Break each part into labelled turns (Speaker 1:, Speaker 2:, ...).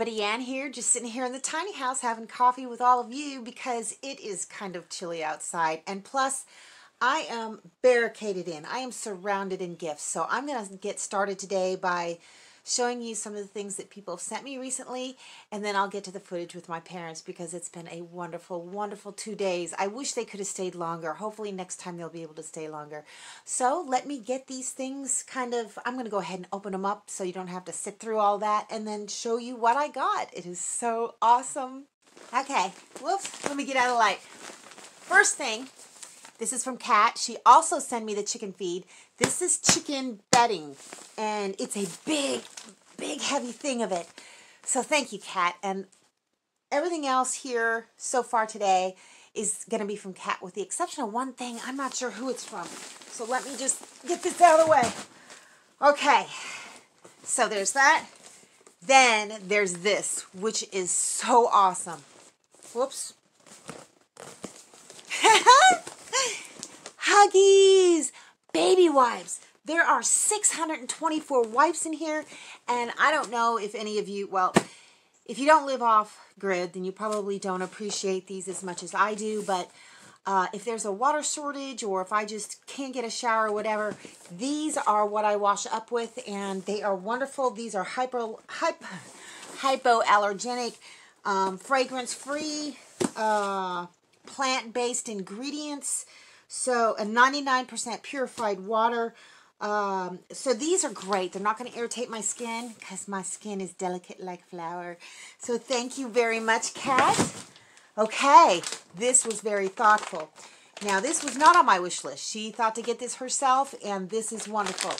Speaker 1: everybody, Ann here, just sitting here in the tiny house having coffee with all of you because it is kind of chilly outside. And plus, I am barricaded in. I am surrounded in gifts. So I'm going to get started today by showing you some of the things that people have sent me recently, and then I'll get to the footage with my parents because it's been a wonderful, wonderful two days. I wish they could have stayed longer. Hopefully next time they'll be able to stay longer. So let me get these things kind of, I'm going to go ahead and open them up so you don't have to sit through all that and then show you what I got. It is so awesome. Okay, whoops, let me get out of the light. First thing, this is from Kat. She also sent me the chicken feed. This is chicken bedding, and it's a big, big, heavy thing of it. So thank you, Kat. And everything else here so far today is going to be from Kat, with the exception of one thing. I'm not sure who it's from. So let me just get this out of the way. Okay, so there's that. Then there's this, which is so awesome. Whoops. Huggies! Baby wipes! There are 624 wipes in here, and I don't know if any of you, well, if you don't live off grid, then you probably don't appreciate these as much as I do, but uh, if there's a water shortage or if I just can't get a shower or whatever, these are what I wash up with, and they are wonderful. These are hypo, hypo, hypoallergenic, um, fragrance-free, uh, plant-based ingredients. So a 99% purified water. Um, so these are great. They're not going to irritate my skin because my skin is delicate like flour. So thank you very much, Kat. Okay, this was very thoughtful. Now, this was not on my wish list. She thought to get this herself, and this is wonderful.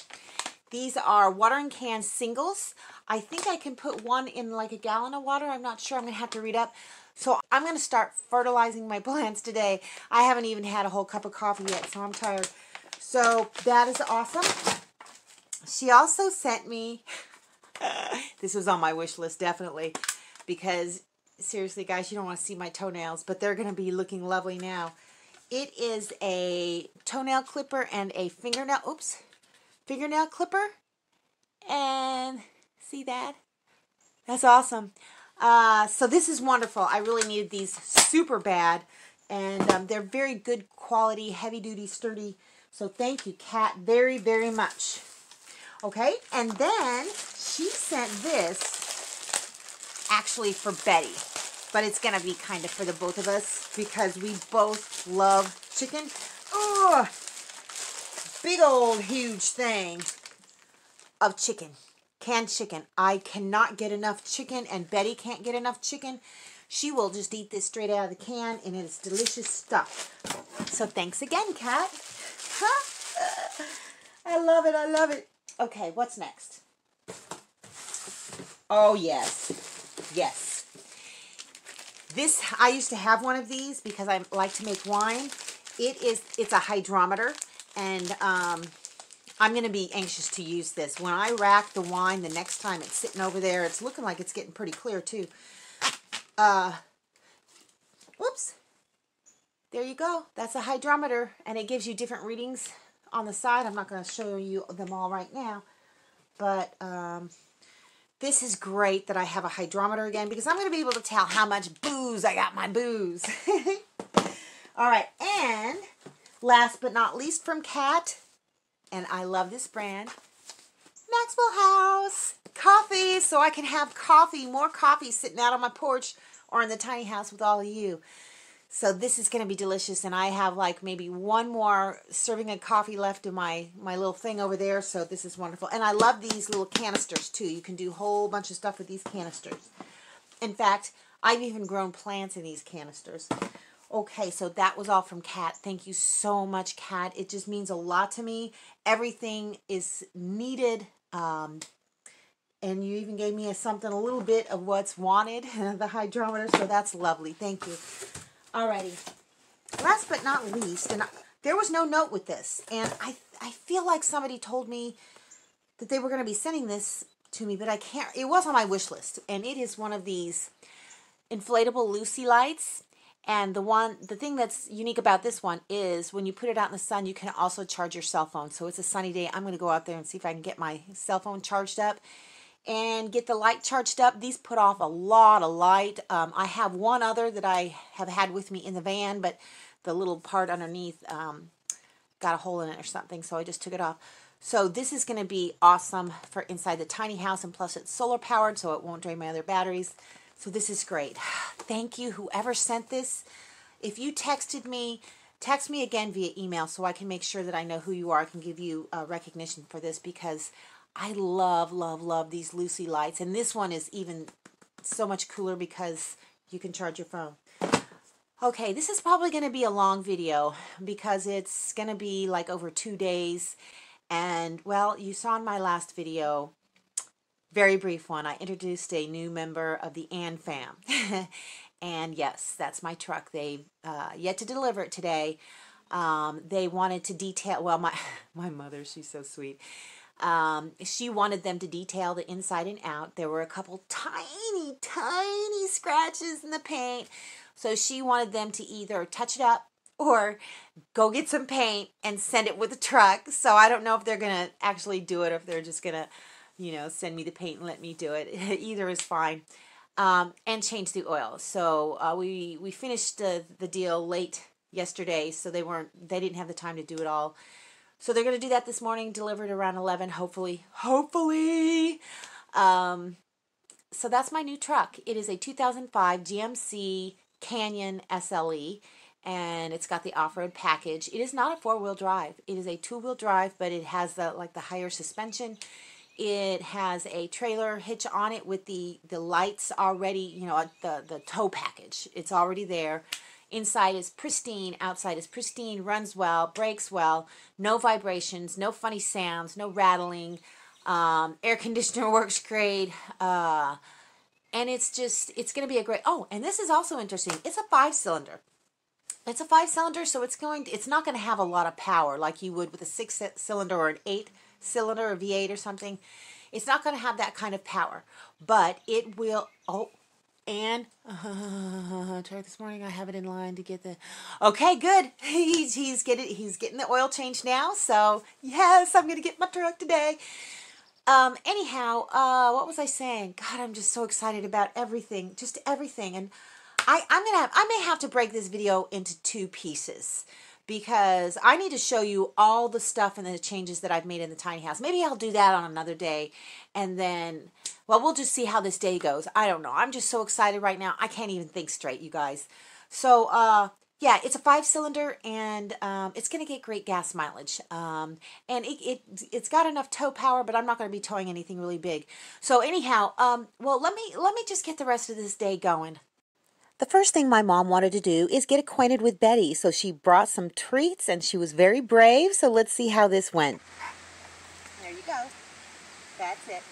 Speaker 1: These are watering can singles. I think I can put one in like a gallon of water. I'm not sure. I'm going to have to read up. So I'm going to start fertilizing my plants today. I haven't even had a whole cup of coffee yet, so I'm tired. So that is awesome. She also sent me, this was on my wish list definitely, because seriously guys, you don't want to see my toenails, but they're going to be looking lovely now. It is a toenail clipper and a fingernail, oops, fingernail clipper. And see that? That's awesome. Uh, so this is wonderful. I really needed these super bad. And um, they're very good quality, heavy duty, sturdy. So thank you, Kat, very, very much. Okay, and then she sent this actually for Betty. But it's going to be kind of for the both of us because we both love chicken. Oh, big old huge thing of chicken canned chicken. I cannot get enough chicken, and Betty can't get enough chicken. She will just eat this straight out of the can, and it is delicious stuff. So thanks again, Kat. I love it. I love it. Okay, what's next? Oh, yes. Yes. This, I used to have one of these because I like to make wine. It is, it's a hydrometer, and um, I'm going to be anxious to use this. When I rack the wine the next time it's sitting over there, it's looking like it's getting pretty clear too. Uh, whoops. There you go. That's a hydrometer, and it gives you different readings on the side. I'm not going to show you them all right now, but um, this is great that I have a hydrometer again because I'm going to be able to tell how much booze I got my booze. all right, and last but not least from Kat, and I love this brand. Maxwell House coffee, so I can have coffee, more coffee sitting out on my porch or in the tiny house with all of you. So this is going to be delicious, and I have like maybe one more serving of coffee left in my, my little thing over there, so this is wonderful. And I love these little canisters too. You can do a whole bunch of stuff with these canisters. In fact, I've even grown plants in these canisters. Okay, so that was all from Kat. Thank you so much, Kat. It just means a lot to me. Everything is needed. Um, and you even gave me a, something, a little bit of what's wanted, the hydrometer, so that's lovely. Thank you. Alrighty. Last but not least, and I, there was no note with this, and I, I feel like somebody told me that they were going to be sending this to me, but I can't, it was on my wish list, and it is one of these inflatable Luci lights, and the one, the thing that's unique about this one is when you put it out in the sun, you can also charge your cell phone. So it's a sunny day. I'm going to go out there and see if I can get my cell phone charged up. and get the light charged up. These put off a lot of light. Um, I have one other that I have had with me in the van, but the little part underneath um, got a hole in it or something, so I just took it off. So this is going to be awesome for inside the tiny house, and plus it's solar powered, so it won't drain my other batteries. So this is great. Thank you, whoever sent this. If you texted me, text me again via email so I can make sure that I know who you are. I can give you uh, recognition for this because I love, love, love these Luci lights. And this one is even so much cooler because you can charge your phone. Okay, this is probably going to be a long video because it's going to be like over two days. And, well, you saw in my last video, very brief one, I introduced a new member of the Ann fam. and yes, that's my truck. They uh, yet to deliver it today. Um, they wanted to detail, well, my, my mother, she's so sweet. Um, she wanted them to detail the inside and out. There were a couple tiny, tiny scratches in the paint. So she wanted them to either touch it up or go get some paint and send it with the truck. So I don't know if they're going to actually do it or if they're just going to, you know, send me the paint and let me do it. Either is fine. Um, and change the oil. So uh, we we finished the the deal late yesterday, so they weren't they didn't have the time to do it all. So they're to do that this morning, delivered around 11, hopefully. Hopefully. Um, so that's my new truck. It is a 2005 GMC Canyon SLE and it's got the off-road package. It is not a four-wheel drive. It is a two-wheel drive, but it has the like the higher suspension. It has a trailer hitch on it with the the lights already, you know, the the tow package. It's already there. Inside is pristine, outside is pristine, runs well, brakes well, no vibrations, no funny sounds, no rattling. Um, air conditioner works great. Uh, and it's just it's going to be a great oh and this is also interesting it's a five cylinder it's a five cylinder so it's going to, it's not going to have a lot of power like you would with a six cylinder or an eight cylinder or v8 or something it's not going to have that kind of power but it will oh and uh, this morning. I have it in line to get the. Okay, good. He's he's getting he's getting the oil change now. So yes, I'm gonna get my truck today. Um, anyhow, uh, what was I saying? God, I'm just so excited about everything, just everything. And I, I'm gonna, have, I may have to break this video into two pieces because I need to show you all the stuff and the changes that I've made in the tiny house. Maybe I'll do that on another day, and then, well, we'll just see how this day goes. I don't know. I'm just so excited right now. I can't even think straight, you guys. So, uh, yeah, it's a five cylinder and um, it's going to get great gas mileage. Um, and it, it, it's got enough tow power, but I'm not going to be towing anything really big. So anyhow, um, well, let me, let me just get the rest of this day going. The first thing my mom wanted to do is get acquainted with Betty. So she brought some treats and she was very brave. So let's see how this went. There you go. That's it.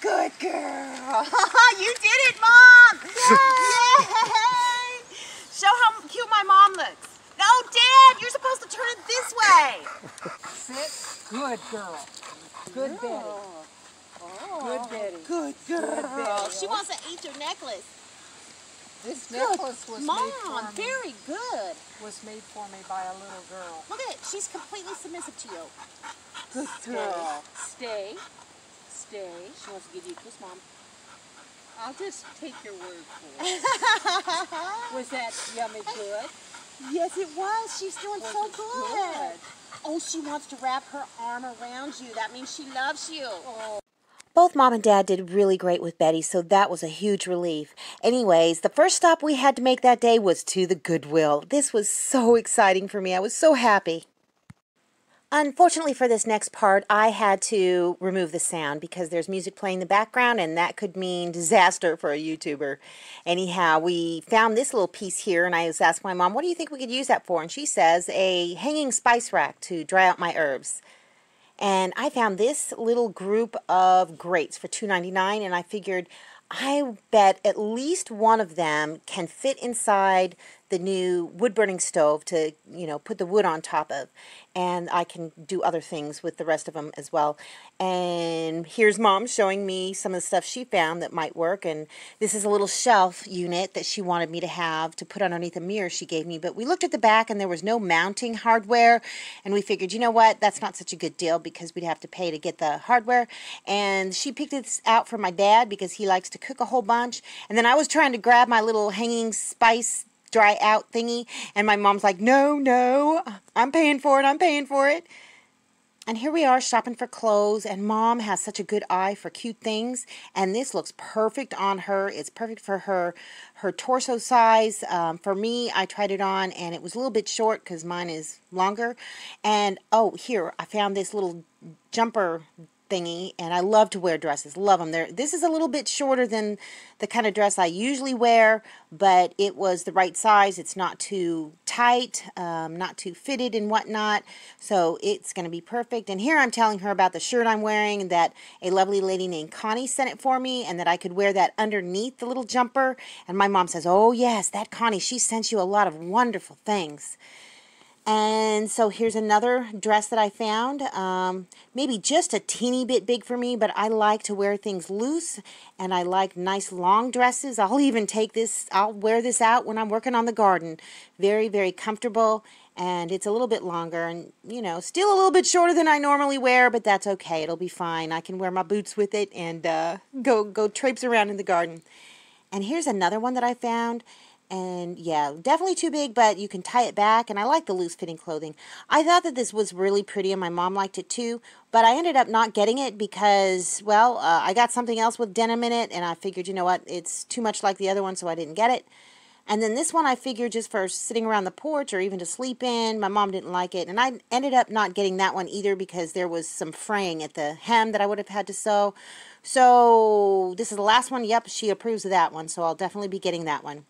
Speaker 1: Good girl. you did it, Mom. Yay! Yay! Show how cute my mom looks. No, Dad, you're supposed to turn it this way.
Speaker 2: Sit. Good girl. Good Betty.
Speaker 1: Oh. Good Betty. Good girl. Good Betty. She wants to eat your necklace.
Speaker 2: This good. necklace was
Speaker 1: Mom,
Speaker 2: made for me.
Speaker 1: very good.
Speaker 2: Was made for me by a little girl.
Speaker 1: Look at it. She's completely submissive to you.
Speaker 2: Good girl.
Speaker 1: Stay. Stay. She wants to give you a kiss, Mom.
Speaker 2: I'll just take your word for it. was that yummy good?
Speaker 1: Yes, it was. She's doing was so good. good. Oh, she wants to wrap her arm around you. That means she loves you. Oh. Both mom and dad did really great with Betty, so that was a huge relief. Anyways, the first stop we had to make that day was to the Goodwill. This was so exciting for me. I was so happy. Unfortunately for this next part, I had to remove the sound because there's music playing in the background and that could mean disaster for a YouTuber. Anyhow, we found this little piece here and I was asking my mom, what do you think we could use that for? And she says, a hanging spice rack to dry out my herbs. And I found this little group of grates for $2.99 and I figured I bet at least one of them can fit inside the new wood burning stove to, you know, put the wood on top of. And I can do other things with the rest of them as well. And here's mom showing me some of the stuff she found that might work. And this is a little shelf unit that she wanted me to have to put underneath a mirror she gave me. But we looked at the back and there was no mounting hardware. And we figured, you know what, that's not such a good deal because we'd have to pay to get the hardware. And she picked this out for my dad because he likes to cook a whole bunch. And then I was trying to grab my little hanging spice dry out thingy. And my mom's like, no, no, I'm paying for it. I'm paying for it. And here we are shopping for clothes, and mom has such a good eye for cute things. And this looks perfect on her. It's perfect for her her torso size. Um, for me, I tried it on, and it was a little bit short because mine is longer. And oh, here I found this little jumper thingy and I love to wear dresses. Love them there this is a little bit shorter than the kind of dress I usually wear but it was the right size. It's not too tight um, not too fitted and whatnot so it's going to be perfect. And here I'm telling her about the shirt I'm wearing that a lovely lady named Connie sent it for me and that I could wear that underneath the little jumper. And my mom says oh yes that Connie she sent you a lot of wonderful things and so here's another dress that I found. Um, maybe just a teeny bit big for me, but I like to wear things loose and I like nice long dresses. I'll even take this, I'll wear this out when I'm working on the garden. Very, very comfortable and it's a little bit longer and, you know, still a little bit shorter than I normally wear, but that's okay. It'll be fine. I can wear my boots with it and uh, go, go traipse around in the garden. And here's another one that I found and yeah definitely too big but you can tie it back and i like the loose fitting clothing. I thought that this was really pretty and my mom liked it too but i ended up not getting it because well uh, i got something else with denim in it and i figured you know what it's too much like the other one so i didn't get it. And then this one i figured just for sitting around the porch or even to sleep in my mom didn't like it and i ended up not getting that one either because there was some fraying at the hem that i would have had to sew. So this is the last one. Yep she approves of that one so i'll definitely be getting that one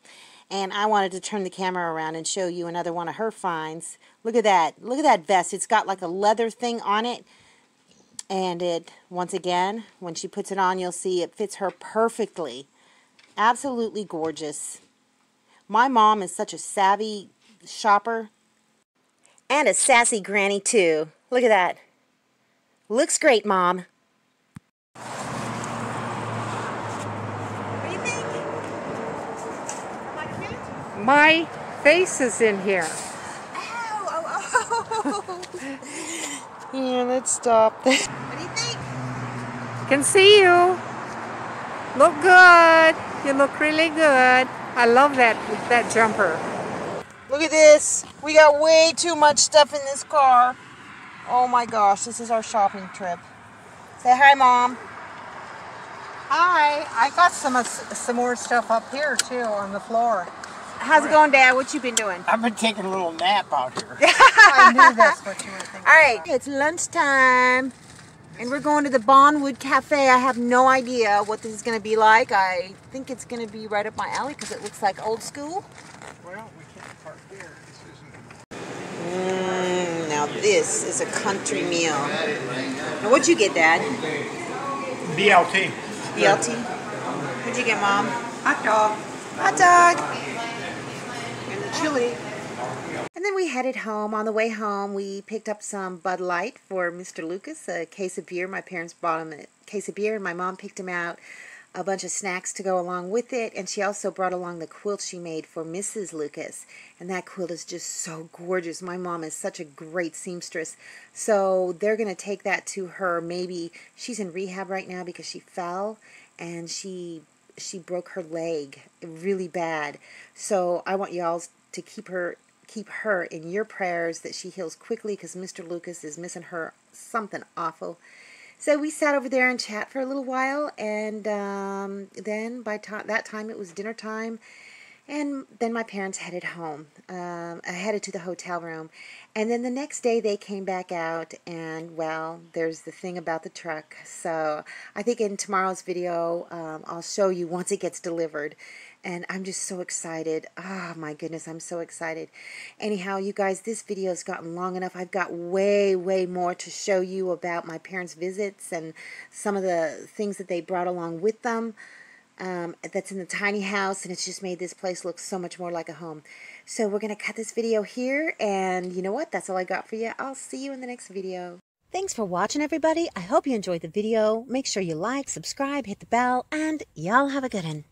Speaker 1: and I wanted to turn the camera around and show you another one of her finds. Look at that. Look at that vest. It's got like a leather thing on it. And it, once again, when she puts it on, you'll see it fits her perfectly. Absolutely gorgeous. My mom is such a savvy shopper. And a sassy granny, too. Look at that. Looks great, Mom.
Speaker 2: My face is in here.
Speaker 1: Ow, oh, oh. yeah, let's stop. what do you think?
Speaker 2: Can see you. Look good. You look really good. I love that that jumper.
Speaker 1: Look at this. We got way too much stuff in this car. Oh my gosh, this is our shopping trip. Say hi, Mom.
Speaker 2: Hi. I got some uh, some more stuff up here too on the floor.
Speaker 1: How's it going, Dad? What you been doing?
Speaker 3: I've been taking a little nap out here.
Speaker 2: I knew that's what you were thinking.
Speaker 1: All right, it's lunchtime, and we're going to the Bonwood Cafe. I have no idea what this is going to be like. I think it's going to be right up my alley because it looks like old school.
Speaker 3: Well, we can't park here. This
Speaker 1: isn't. Mm, now this is a country meal. Now what'd you get, Dad?
Speaker 3: BLT.
Speaker 1: BLT. What'd you get, Mom?
Speaker 2: Hot dog.
Speaker 1: Hot dog chili. And then we headed home. On the way home, we picked up some Bud Light for Mr. Lucas, a case of beer. My parents bought him a case of beer, and my mom picked him out a bunch of snacks to go along with it. And she also brought along the quilt she made for Mrs. Lucas. And that quilt is just so gorgeous. My mom is such a great seamstress. So they're going to take that to her. Maybe she's in rehab right now because she fell and she she broke her leg really bad. So I want y'all to keep her keep her in your prayers that she heals quickly because Mr. Lucas is missing her something awful. So we sat over there and chat for a little while, and um, then by that time it was dinner time, and then my parents headed home. Um, headed to the hotel room, and then the next day they came back out, and well, there's the thing about the truck. So I think in tomorrow's video um, I'll show you once it gets delivered and I'm just so excited. Oh my goodness, I'm so excited. Anyhow, you guys, this video has gotten long enough. I've got way, way more to show you about my parents' visits and some of the things that they brought along with them. um, that's in the tiny house, and it's just made this place look so much more like a home. So we're going to cut this video here, and you know what? That's all I got for you. I'll see you in the next video. Thanks for watching, everybody. I hope you enjoyed the video. Make sure you like, subscribe, hit the bell, and y'all have a good one.